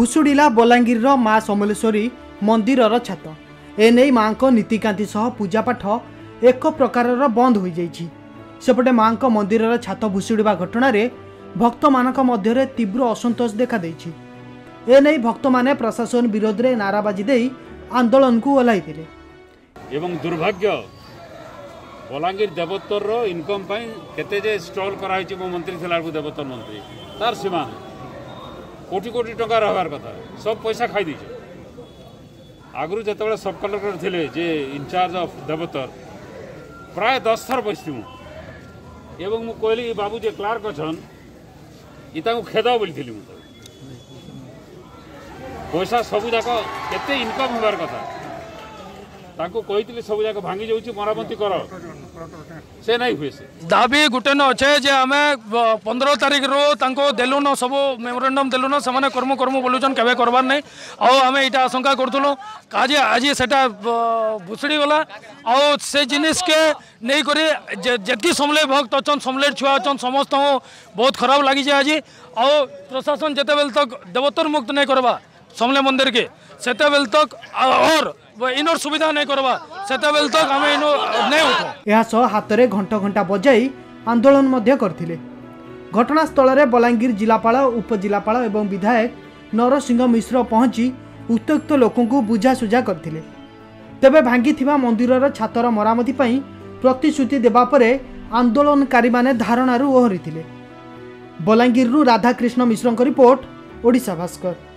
ଭୁଷୁଡ଼ିଲା ବଲାଙ୍ଗୀରର ମା ସମଲେଶ୍ୱରୀ ମନ୍ଦିରର ଛାତ ଏନେଇ ମାଙ୍କ ନୀତିକାନ୍ତି ସହ ପୂଜାପାଠ ଏକ ପ୍ରକାରର ବନ୍ଦ ହୋଇଯାଇଛି ସେପଟେ ମାଙ୍କ ମନ୍ଦିରର ଛାତ ଭୁଷୁଡ଼ିବା ଘଟଣାରେ ଭକ୍ତମାନଙ୍କ ମଧ୍ୟରେ ତୀବ୍ର ଅସନ୍ତୋଷ ଦେଖାଦେଇଛି ଏନେଇ ଭକ୍ତମାନେ ପ୍ରଶାସନ ବିରୋଧରେ ନାରାବାଜି ଦେଇ ଆନ୍ଦୋଳନକୁ ଓହ୍ଲାଇଥିଲେ ଏବଂ ଦୁର୍ଭାଗ୍ୟ ବଲାଙ୍ଗୀର ଦେବୋତ୍ତରର ଇନକମ୍ ପାଇଁ କେତେ ଯେ ଷ୍ଟଲ୍ କରାହେଇଛି ମୋ ମନ୍ତ୍ରୀ ଥିଲା ବେଳକୁ ଦେବୋତ୍ତର কোটি কোটি টঙ্কার হওয়ার কথা সব পয়সা খাই দিয়েছে আগর যেতবে সব কলেক্টর লে যে ইনচার্জ অফ দেবতর প্রায় দশ থর বসছি মু এবং মু কহিলি বাবু যে ক্লার্ক অছন ই তাকে খেদ বলি মু পয়সা সবুযাক কেতে ইনকম হবার কথা ତାଙ୍କୁ କହିଥିଲି ସବୁ ଯାକ ଭାଙ୍ଗି ଯାଉଛି ମରାମତି କର ସେ ନାଇଁ ହୁଏ ସେ ଦାବି ଗୋଟେ ନ ଅଛେ ଯେ ଆମେ ପନ୍ଦର ତାରିଖରୁ ତାଙ୍କୁ ଦେଲୁନ ସବୁ ମେମୋରାଣ୍ଡମ୍ ଦେଲୁନ ସେମାନେ କର୍ମ କର୍ମ ବୋଲୁଛନ୍ କେବେ କରବାର ନାହିଁ ଆଉ ଆମେ ଏଇଟା ଆଶଙ୍କା କରୁଥିଲୁ ଆଜି ଆଜି ସେଟା ଭୁଷୁଡ଼ି ଗଲା ଆଉ ସେ ଜିନିଷକେ ନେଇକରି ଯେତିକି ସମଲେଇ ଭକ୍ତ ଅଛନ୍ ସମଲେଇ ଛୁଆ ଅଛନ୍ ସମସ୍ତଙ୍କୁ ବହୁତ ଖରାପ ଲାଗିଛି ଆଜି ଆଉ ପ୍ରଶାସନ ଯେତେବେଳେ ତକ୍ ଦେବୋତ୍ତର ମୁକ୍ତ ନାଇଁ କରବା ସମଲେଇ ମନ୍ଦିରକେ ସେତେବେଳେ ତକ୍ ଅର୍ ইনোর সুবিধা নাই করবা সেতবেল তক আমি ইনো নেই উঠো ଏହା ସହ ହାତରେ ଘଣ୍ଟ ଘଣ୍ଟା ବଜାଇ ଆନ୍ଦୋଳନ ମଧ୍ୟ କରିଥିଲେ ଘଟଣାସ୍ଥଳରେ ବଲାଙ୍ଗୀର ଜିଲ୍ଲାପାଳ ଉପଜିଲ୍ଲାପାଳ ଏବଂ ବିଧାୟକ ନରସିଂହ ମିଶ୍ର ପହଞ୍ଚି ଉତ୍ତ୍ୟକ୍ତ ଲୋକଙ୍କୁ ବୁଝାସୁଝା କରିଥିଲେ ତେବେ ଭାଙ୍ଗିଥିବା ମନ୍ଦିରର ଛାତର ମରାମତି ପାଇଁ ପ୍ରତିଶ୍ରୁତି ଦେବା ପରେ ଆନ୍ଦୋଳନକାରୀମାନେ ଧାରଣାରୁ ଓହରିଥିଲେ ବଲାଙ୍ଗୀରରୁ ରାଧାକ୍ରିଷ୍ଣ ମିଶ୍ରଙ୍କ ରିପୋର୍ଟ ଓଡ଼ିଶା ଭାସ୍କର